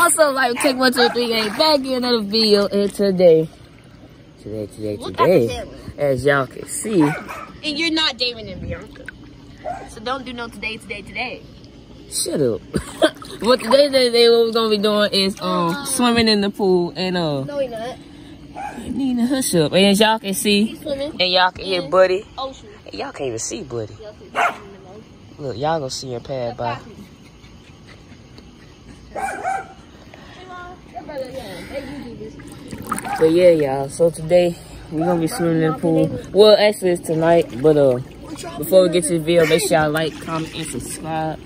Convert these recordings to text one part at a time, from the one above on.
What's up, like take one, two, three, eight, back in another video, and today, today, today, today, as y'all can see, And you're not Damon and Bianca. So don't do no today, today, today. shut up. but today, today, what we're gonna be doing is um swimming in the pool and uh No, you're not. needing to hush up. And as y'all can see, and y'all can hear Buddy. Ocean. Y'all can't even see Buddy. Y'all see swimming in the ocean. Look, y'all gonna see him pad by. But yeah, y'all. So today we're gonna be swimming in the pool. Well, actually it's tonight, but uh, before we get to the video, make sure y'all like, comment, and subscribe,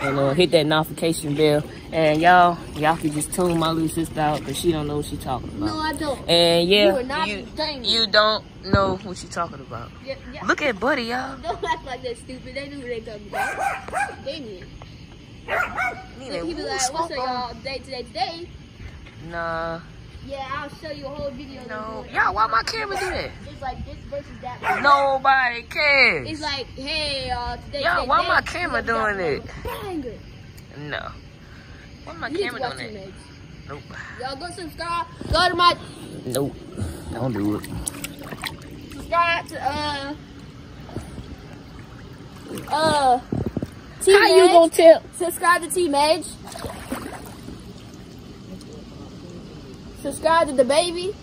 and uh, hit that notification bell. And y'all, y'all can just tune my little sister out because she don't know what she talking about. No, I don't. And yeah, not you, you don't know what she talking about. Yeah, yeah. Look at Buddy, y'all. Don't act like that stupid. They knew what they talking about. They knew. Nina, He be like, what's up, y'all? Day today, today. Nah, Yeah, I'll show you a whole video. no. doing. Y'all, why my camera do that? It's like this versus that. Nobody cares. It's like, hey, uh, today, Yo, today, why my camera we gonna doing drop a Banger. No. Why my You camera doing it, that? Nope. Y'all go subscribe. Go to my Nope. Don't do it. subscribe to uh uh T How you gonna tell? subscribe to T Mage. Subscribe to the baby.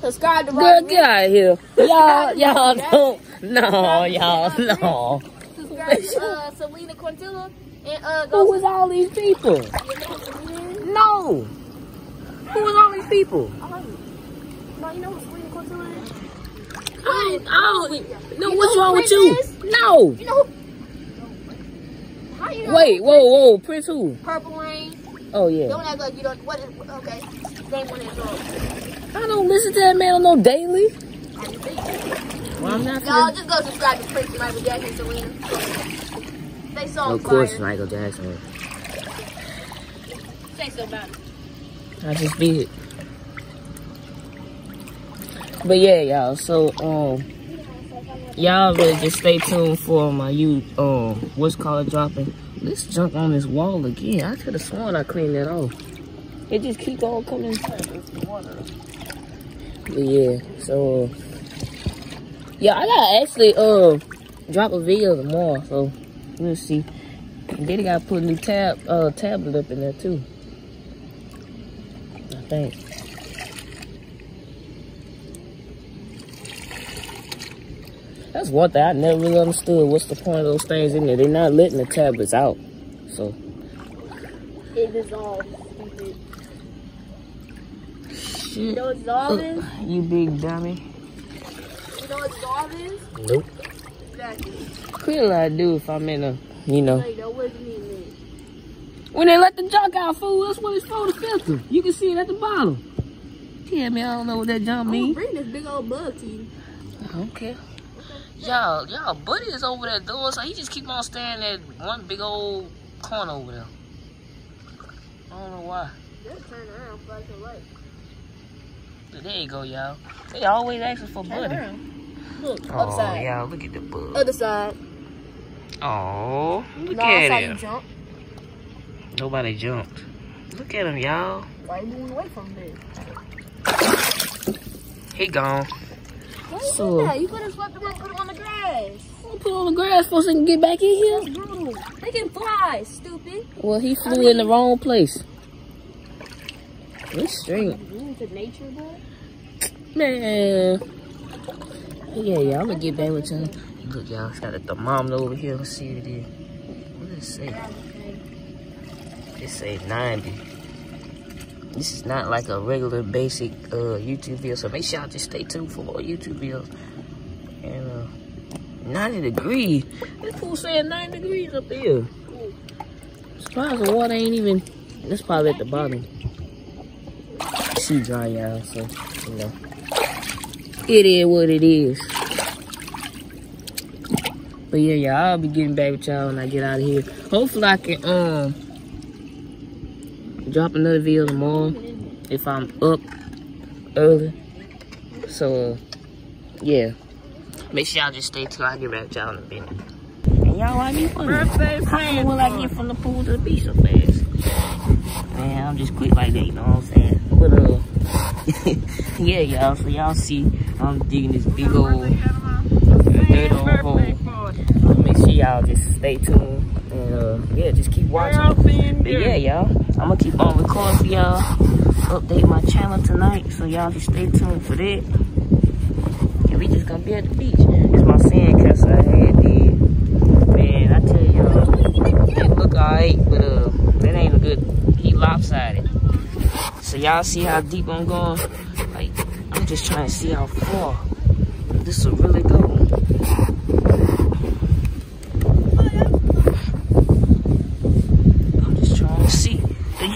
Subscribe to Girl, Roderick. get out of here. Y'all, y'all don't. No, y'all, no. Subscribe to uh, Selena Quintilla and uh Who was all these people? No. Who was all these people? No, you know what Selena Quintilla is? I don't, I don't, no, You what's wrong with you? Prince No. You know who? How you know Wait, whoa, whoa, Prince who? Purple Rain. Oh, yeah. Don't act like you don't. What? Is, okay. Name one of his. I don't listen to that man on no daily. How you think? Well, I'm not Y'all gonna... just go subscribe to Prince, Michael Jackson, Selena. Say songs Of course, fire. Michael Jackson. Say so about it. I just did. But yeah, y'all. So um, y'all better just stay tuned for my you um, what's called dropping. Let's jump on this wall again. I could have sworn I cleaned that off. It just keep on coming. But yeah, so uh, yeah, I gotta actually uh drop a video tomorrow. So we'll see. And then I gotta put a new tab uh tablet up in there too. I think. That's one thing I never really understood. What's the point of those things in there? They're not letting the tablets out. So, It dissolves, stupid. You shit. know what dissolve is? You big dummy. You know what dissolve is? Nope. Exactly. Clearly I do if I'm in a, you know. No, what does it mean. When they let the junk out, fool, that's what it's for, the filter. You can see it at the bottom. Yeah, man, I don't know what that junk I'm bring this big old bug to you. I don't care. Y'all, y'all, Buddy is over that door, so he just keep on staring at one big old corner over there. I don't know why. Just turn around, flash your light. But there you go, y'all. They always asking for Turn Buddy. around. Look, Oh, upside. y'all, look at the bug. Other side. Oh, look no, at outside you him. jump. Nobody jumped. Look at him, y'all. Why you moving away from me? He gone. Why you So- do that? You could have swept them up, put them on the grass. I'll put on the grass for so he can get back in here. That's brutal. They can fly, stupid. Well, he flew in the wrong place. It's straight. You into nature, boy? Man. Yeah, yeah, I'm gonna get back with y'all. Look, y'all, it's got a thermometer over here. Let's see what it is. What does it say? It say 90. This is not like a regular basic uh, YouTube video, so make sure y'all just stay tuned for more YouTube videos. And uh, 90 degrees. This fool saying 90 degrees up here. Surprised the water ain't even. That's probably at the bottom. She dry, y'all, so you know. It is what it is. But yeah, y'all, I'll be getting back with y'all when I get out of here. Hopefully I can um drop another video tomorrow if I'm up early. So uh, yeah. Make sure y'all just stay tuned. I'll get back with y'all in a minute. And y'all, why me funny? Birthday How will I get from the pool to the beach so fast? Man, I'm I'm just quick like that, you know what I'm saying? But uh, yeah, y'all. So y'all see, I'm digging this big old dirt old hole. Make sure y'all just stay tuned and uh, yeah, just keep watching. But yeah, y'all, I'm gonna keep on recording for y'all. Update my channel tonight, so y'all just stay tuned for that. And we just gonna be at the beach. It's my sand castle I had did. Man, I tell y'all, it look alright, but uh, that ain't a good. He lopsided. So y'all see how deep I'm going? Like, I'm just trying to see how far this will really go. I'm just trying to see.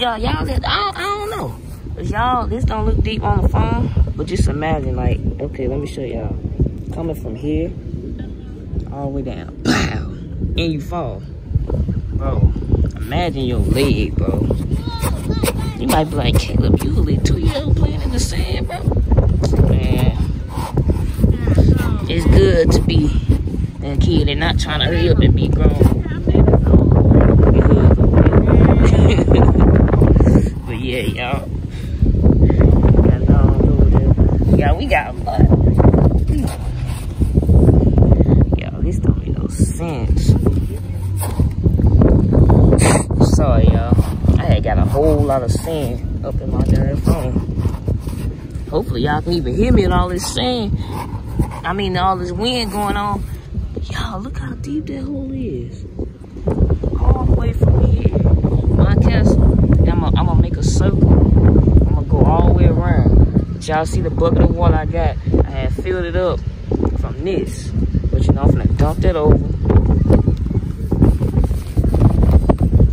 Y'all, y'all, I don't, I don't know. Y'all, this don't look deep on the phone. But just imagine, like, okay, let me show y'all. Coming from here, all the way down. Pow! And you fall. Bro, imagine your leg, bro. You might be like, Caleb, you a little two years old playing in the sand, bro. Man, it's good to be a kid and not trying to hurry up and be grown. but yeah, y'all. Yeah, we got lot. Yeah, this don't make no sense. Sorry, y'all. I had got a whole lot of sand up in my darn phone. Hopefully y'all can even hear me in all this sand. I mean, all this wind going on. Y'all, look how deep that hole is. All the way from here, my castle. I'm gonna make a circle. I'm gonna go all the way around. But y'all see the bucket of water I got? I had filled it up from this. But you know, I'm gonna dump that over.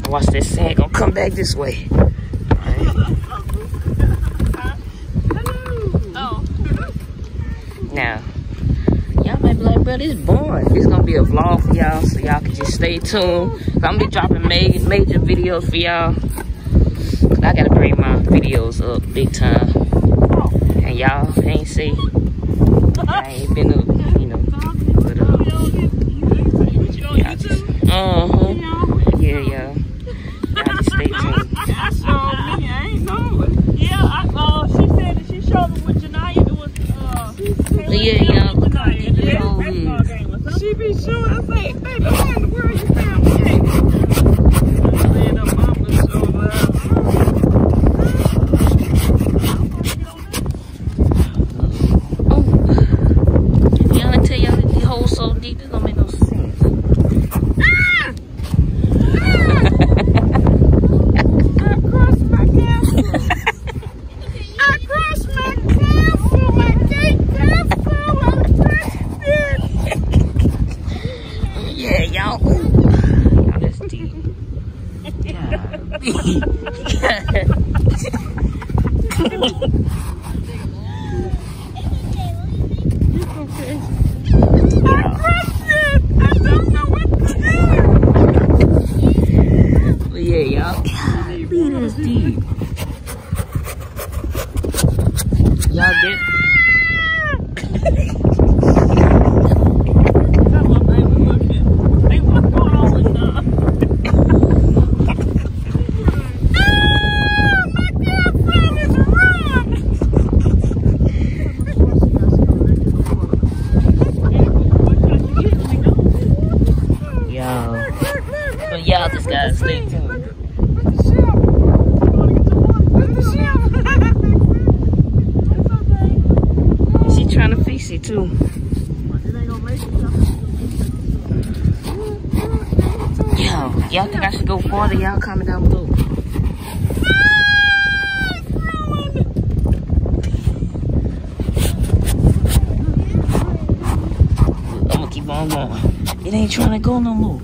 Watch this sand gonna come back this way. Now, y'all might be like, bro, this boring. This gonna be a vlog for y'all, so y'all can just stay tuned. I'm gonna be dropping major, major videos for y'all. I gotta bring my videos up big time. Y'all ain't see, I ain't been up, you know. But, uh, y'all just, uh-huh. Yeah, yeah. Y'all just stay tuned. I saw me, I ain't know it. Yeah, I, uh, she said that she showed me what Janaya doing. Uh, But yeah, y'all, look how deep this hole is. she be showing. I say, baby, where in the world you found me? I said, her mama showed her. Y'all I tell y'all that the hole so deep, it don't make no sense. I crossed my castle. I crossed my castle. My gate castle. I crossed it. Yeah, y'all. Y'all that's deep. I crossed it. I don't know what to do. But yeah, y'all. God, that's deep. Y'all get. Tell my baby, look at. Hey, what's going on with the? Y'all. But y'all just gotta stay tuned. She trying to fix it too. Yo, y'all think I should go farther? Y'all comment down below. I'm gonna keep on going. It ain't trying to go no more.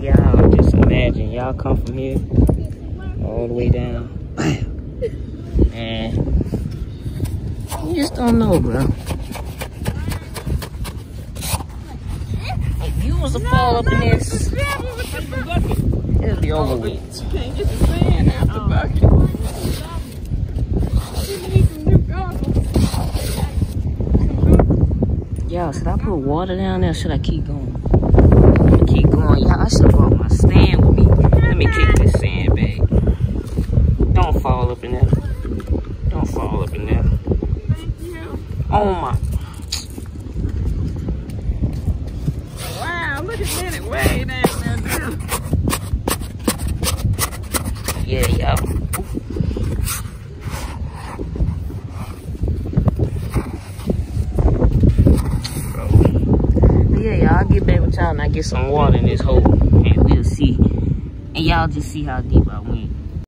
Y'all just imagine y'all come from here all the way down. Man, you just don't know, bro. If you was to fall up in this, It'll be over oh, with. You can't get the sand out the oh. bucket. You need some new goggles. Y'all, should I put water down there or should I keep going? Keep going. Y'all, I should have brought my stand with me. Let me kick this sand bag. Don't fall up in there. Don't fall up in there. Thank you. Oh my. Wow, look at Minute way down there. Yeah, y'all. Yeah, y'all, I'll get back with y'all and I get some water in this hole and we'll see. And y'all just see how deep I went.